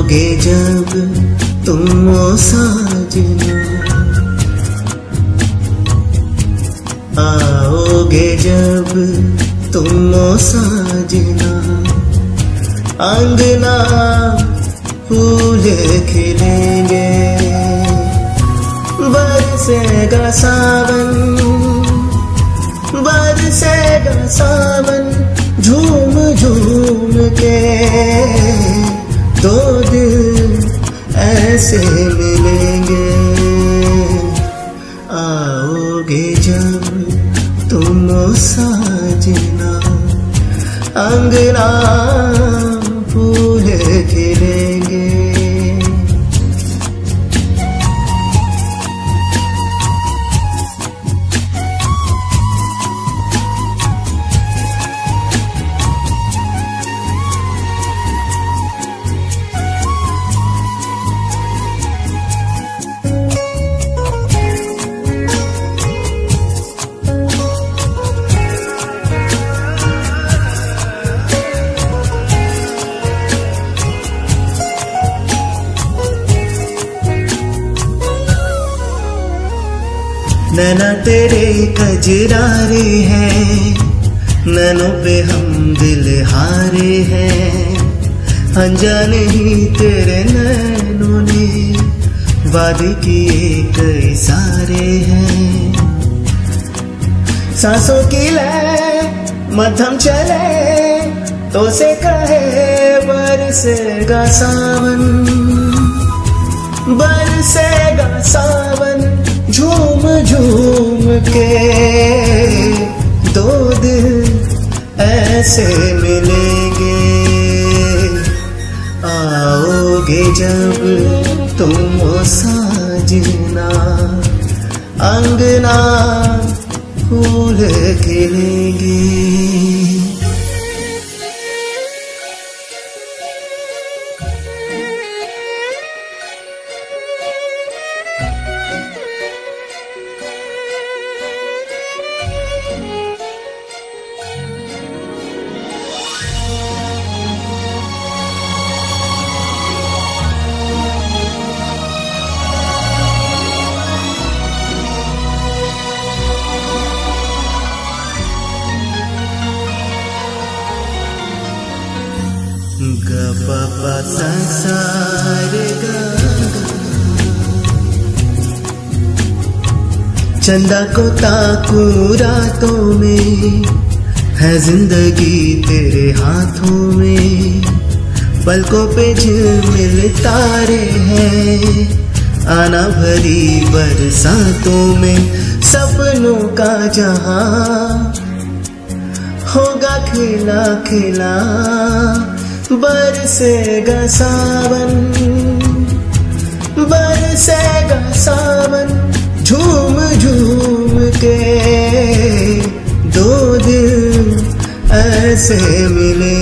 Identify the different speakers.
Speaker 1: आओगे जब तुम ओ साजना। आओगे जब तुम ओ साजना। अंगना फूल खिलेंगे। बरसेगा सावन बरसेगा सावन झूम झूम के। दो दिल ऐसे मिलेंगे। आओगे जब तुम साजना अंगना नैना तेरे कजरारे हैं, नैनों पे हम दिल हारे हैं। अनजाने ही तेरे नैनों ने, वादे किए कई सारे हैं। सांसों की लय, मध्यम चले तो से कहे बरसेगा सावन। बरसेगा सावन। झूम झूम के दो दिल ऐसे मिलेंगे। आओगे जब तुम साजना अंगना फूल खिलेंगे। चंदा को ताकू रातों में है ज़िंदगी तेरे हाथों में, पलकों पे झिलमिल तारे हैं, आना भरी बरसातों में, सपनों का जहाँ होगा खिला खिला बरसेगा सावन बरसेगा सावन झूम झूम के दो दिल ऐसे मिले